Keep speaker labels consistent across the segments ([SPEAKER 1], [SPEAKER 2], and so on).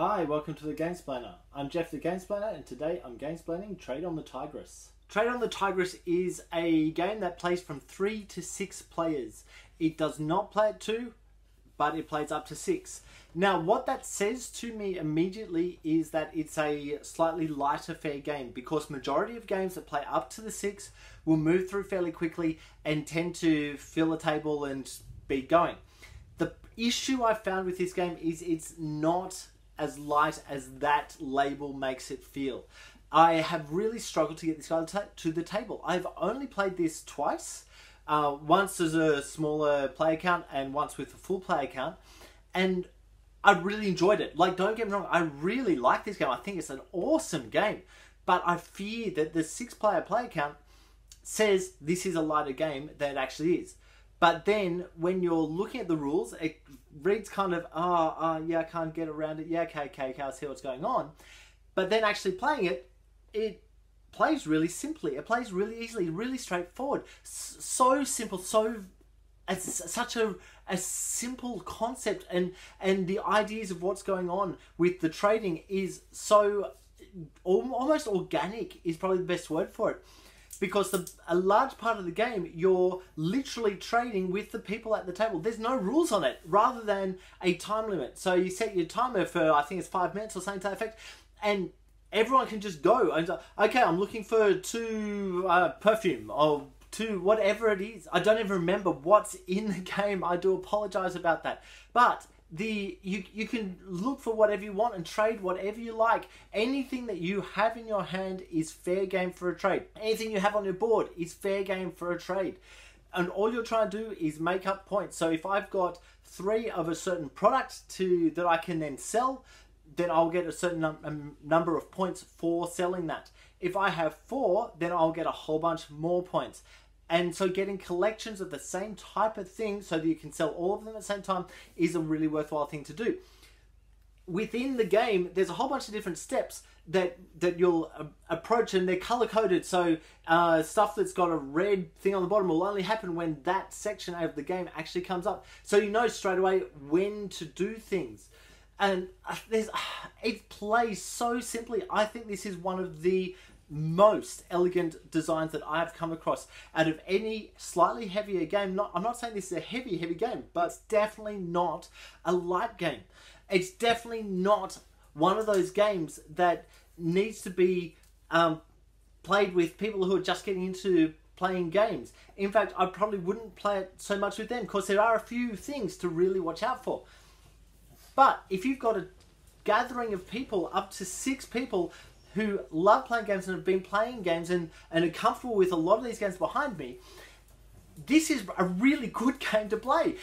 [SPEAKER 1] Hi, welcome to the Gamesplainer. I'm Jeff the Gamesplainer, and today I'm gamesplaining Trade on the Tigris. Trade on the Tigris is a game that plays from three to six players. It does not play at two, but it plays up to six. Now, what that says to me immediately is that it's a slightly lighter fair game because majority of games that play up to the six will move through fairly quickly and tend to fill a table and be going. The issue I found with this game is it's not as light as that label makes it feel. I have really struggled to get this guy to the table. I've only played this twice. Uh, once as a smaller play account and once with a full play account. And I really enjoyed it. Like, don't get me wrong, I really like this game. I think it's an awesome game. But I fear that the six player play account says this is a lighter game than it actually is. But then when you're looking at the rules, it reads kind of, oh, oh yeah, I can't get around it. Yeah, okay, okay, okay, I see what's going on. But then actually playing it, it plays really simply. It plays really easily, really straightforward. So simple, so it's such a a simple concept and and the ideas of what's going on with the trading is so almost organic is probably the best word for it because the, a large part of the game you're literally trading with the people at the table. There's no rules on it rather than a time limit. So you set your timer for i think it's five minutes or something to that effect and everyone can just go. And okay i'm looking for two uh, perfume or two whatever it is. I don't even remember what's in the game. I do apologize about that. But the you you can look for whatever you want and trade whatever you like anything that you have in your hand is fair game for a trade anything you have on your board is fair game for a trade and all you're trying to do is make up points so if i've got three of a certain product to that i can then sell then I'll get a certain num- um, number of points for selling that. If I have four, then I'll get a whole bunch more points. And so getting collections of the same type of thing so that you can sell all of them at the same time is a really worthwhile thing to do. Within the game, there's a whole bunch of different steps that that you'll uh, approach, and they're color coded. So uh, stuff that's got a red thing on the bottom will only happen when that section of the game actually comes up. So you know straight away when to do things and uh, there's it plays so simply. I think this is one of the most elegant designs that I've come across out of any slightly heavier game. Not, I'm not saying this is a heavy, heavy game, but it's definitely not a light game. It's definitely not one of those games that needs to be um, played with people who are just getting into playing games. In fact, I probably wouldn't play it so much with them because there are a few things to really watch out for. But if you've got a gathering of people, up to six people who love playing games and have been playing games and, and are comfortable with a lot of these games behind me, this is a really good game to play.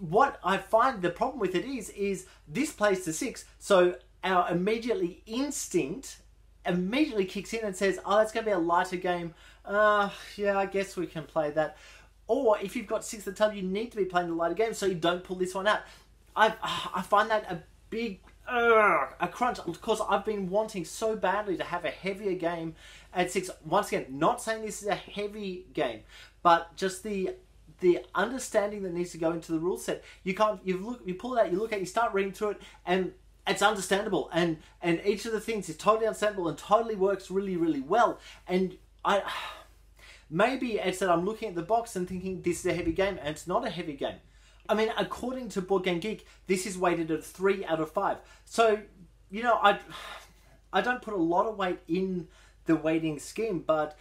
[SPEAKER 1] What I find the problem with it is, is this plays to six, so our immediately instinct immediately kicks in and says, oh, that's going to be a lighter game. Uh, yeah, I guess we can play that. Or if you've got six at the time, you need to be playing the lighter game, so you don't pull this one out. I I find that a big uh, a crunch because I've been wanting so badly to have a heavier game at six. Once again, not saying this is a heavy game, but just the the understanding that needs to go into the rule set. You can't you look you pull it out, you look at, it, you start reading through it, and it's understandable, and and each of the things is totally understandable and totally works really really well. And I maybe it's that I'm looking at the box and thinking this is a heavy game, and it's not a heavy game. I mean, according to Board Game Geek, this is weighted at three out of five. So, you know, I, I don't put a lot of weight in the weighting scheme, but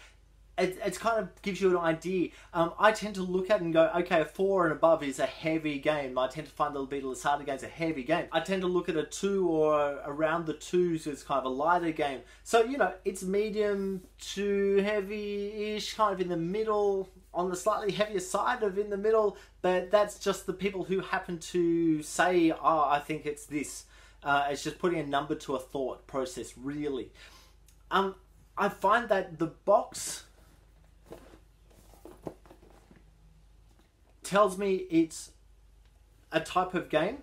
[SPEAKER 1] it, it kind of gives you an idea. Um, I tend to look at and go, okay, a four and above is a heavy game. I tend to find the Vital Lacerda games a heavy game. I tend to look at a two or around the twos as kind of a lighter game. So, you know, it's medium to heavy-ish, kind of in the middle, on the slightly heavier side of in the middle, but that's just the people who happen to say, oh, I think it's this. Uh, it's just putting a number to a thought process, really. Um, I find that the box tells me it's a type of game.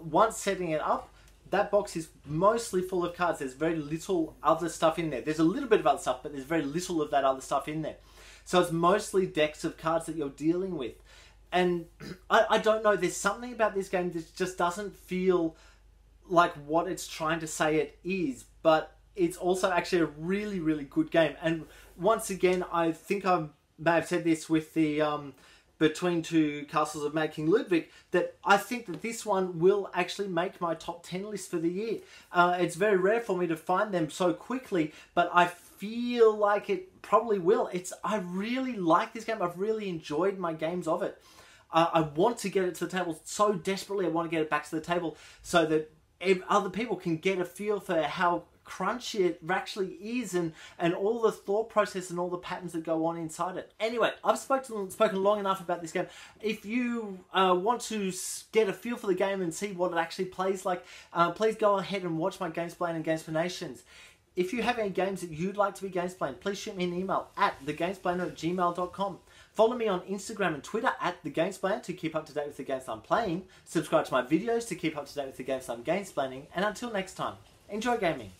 [SPEAKER 1] Once setting it up, that box is mostly full of cards. There's very little other stuff in there. There's a little bit of other stuff, but there's very little of that other stuff in there. So it's mostly decks of cards that you're dealing with. And I, I don't know, there's something about this game that just doesn't feel like what it's trying to say it is, but it's also actually a really, really good game. And once again, I think I may have said this with the um, between two castles of Mad King Ludwig that I think that this one will actually make my top 10 list for the year. Uh, it's very rare for me to find them so quickly, but I feel like it probably will. It's I really like this game. I've really enjoyed my games of it. Uh, I want to get it to the table so desperately. I want to get it back to the table so that other people can get a feel for how crunchy it actually is and, and all the thought process and all the patterns that go on inside it. Anyway, I've spoken, spoken long enough about this game. If you uh, want to get a feel for the game and see what it actually plays like, uh, please go ahead and watch my Gamesplain and games Gamesplanations. If you have any games that you'd like to be games Gamesplained, please shoot me an email at thegamesplainer at gmail.com. Follow me on Instagram and Twitter at The to keep up to date with the games I'm playing. Subscribe to my videos to keep up to date with the games I'm gamesplaining. And until next time, enjoy gaming.